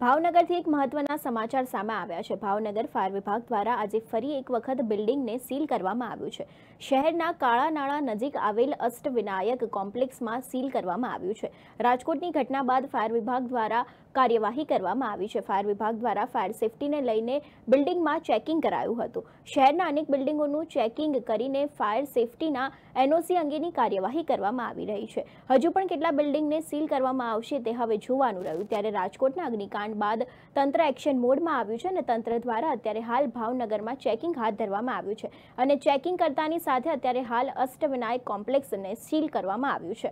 ભાવનગરથી એક મહત્વના સમાચાર સામે આવ્યા છે. ભાવનગર ફાયર વિભાગ દ્વારા આજે ફરી એક વખત બિલ્ડિંગને સીલ કરવામાં આવ્યું છે. શહેરના કાળા નાળા નજીક આવેલ અષ્ટ વિનાયક કોમ્પ્લેક્સમાં સીલ કરવામાં આવ્યું છે. રાજકોટની ઘટના બાદ ફાયર વિભાગ દ્વારા કાર્યવાહી કરવામાં આવી છે. ફાયર વિભાગ દ્વારા ફાયર સેફટીને લઈને બિલ્ડિંગમાં ચેકિંગ કરાયું હતું. શહેરના અનેક બિલ્ડિંગોનું ચેકિંગ કરીને ફાયર સેફટીના એનઓસી અંગેની કાર્યવાહી કરવામાં આવી રહી છે. હજુ પણ કેટલા બિલ્ડિંગને સીલ કરવામાં આવશે તે હવે જોવાનું રહ્યું. ત્યારે રાજકોટના અગ્નિકાંડ બાદ તંત્ર એક્શન મોડમાં આવ્યું છે અને તંત્ર દ્વારા અત્યારે હાલ ભાવનગરમાં ચેકિંગ હાથ ધરવામાં આવ્યું છે. અને ચેકિંગ કરતાની સાથે અત્યારે હાલ અષ્ટવિનાયક કોમ્પ્લેક્સને સીલ કરવામાં આવ્યું છે.